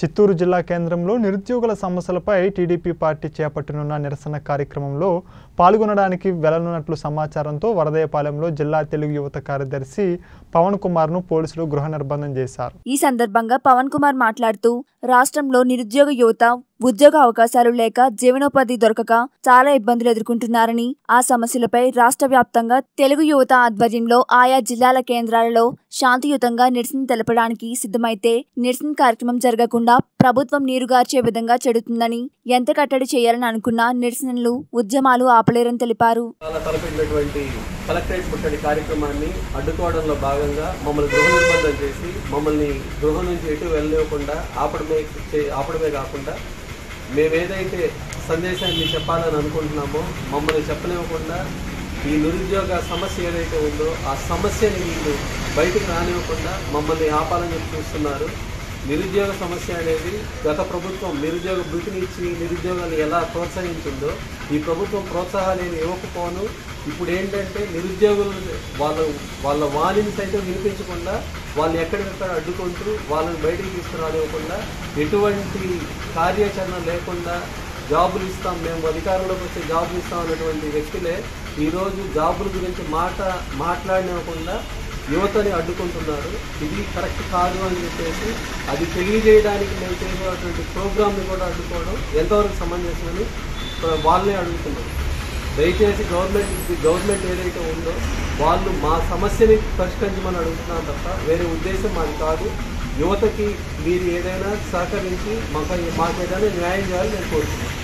చిత్తూరు జిల్లా కేంద్రంలో నిరుద్యోగుల సమస్యలపై టీడీపీ పార్టీ చేపట్టనున్న నిరసన కార్యక్రమంలో పాల్గొనడానికి వెళ్ళనున్నట్లు సమాచారంతో వరదయపాలెంలో జిల్లా తెలుగు యువత కార్యదర్శి పవన్ కుమార్ను పోలీసులు గృహ నిర్బంధం చేశారు. ఈ సందర్భంగా పవన్ కుమార్ మాట్లాడుతూ రాష్ట్రంలో నిరుద్యోగ యువత ఉద్యోగ అవకాశాలు లేక జీవనోపాధి దొరకక చాలా ఇబ్బందులు ఎదుర్కొంటున్నారని ఆ సమస్యలపై రాష్ట్ర వ్యాప్తంగా తెలుగు యువత ఆధ్వర్యంలో ఆయా జిల్లాల కేంద్రాలలో శాంతియుతంగా నిరసన తెలపడానికి సిద్ధమైతే నిరసన కార్యక్రమం జరగకుండా ప్రభుత్వం నీరుగార్చే విధంగా చెడుతుందని ఎంత కట్టడి చేయాలని అనుకున్నా నిరసనలు ఉద్యమాలు ఆపలేరని తెలిపారు. కలెక్టరేట్ ముట్టడి కార్యక్రమాన్ని అడ్డుకోవడంలో భాగంగా మమ్మల్ని గృహ నిర్బంధం చేసి మమ్మల్ని గృహం నుంచి ఎటు ఆపడమే ఆపడమే కాకుండా మేమేదైతే సందేశాన్ని చెప్పాలని అనుకుంటున్నామో మమ్మల్ని చెప్పనివ్వకుండా ఈ నిరుద్యోగ సమస్య ఏదైతే ఉందో ఆ సమస్యని వీళ్ళు బయటకు రానివ్వకుండా మమ్మల్ని ఆపాలని చెప్పి చూస్తున్నారు. నిరుద్యోగ సమస్య అనేది గత ప్రభుత్వం నిరుద్యోగ భృతిని ఇచ్చి నిరుద్యోగాన్ని ఎలా ప్రోత్సహించిందో ఈ ప్రభుత్వం ప్రోత్సాహాలు ఏమి ఇవ్వకపోను. ఇప్పుడు ఏంటంటే నిరుద్యోగులు వాళ్ళ వాళ్ళ వాణిని సైతం వినిపించకుండా వాళ్ళు ఎక్కడికక్కడ అడ్డుకుంటూ వాళ్ళని బయటికి తీసుకురానివ్వకుండా ఎటువంటి కార్యాచరణ లేకుండా జాబులు ఇస్తాం మేము అధికారంలోకి వచ్చి జాబులు ఇస్తాం అన్నటువంటి వ్యక్తులే ఈరోజు జాబుల గురించి మాట మాట్లాడినవ్వకుండా యువతని అడ్డుకుంటున్నారు. ఇది కరెక్ట్ కాదు అని చెప్పేసి అది తెలియజేయడానికి మేము చేసేటువంటి ప్రోగ్రామ్ని కూడా అడ్డుకోవడం ఎంతవరకు సమంజసమని ఆ, వాళ్ళనే అడుగుతున్నాం దయచేసి గవర్నమెంట్ గవర్నమెంట్ ఏదైతే ఉందో వాళ్ళు మా సమస్యని పరిష్కరించమని అడుగుతున్నాం తప్ప వేరే ఉద్దేశం మాది కాదు. యువతకి మీరు ఏదైనా సహకరించి మాకు మాకు ఏదైనా న్యాయం చేయాలని నేను కోరుతున్నాను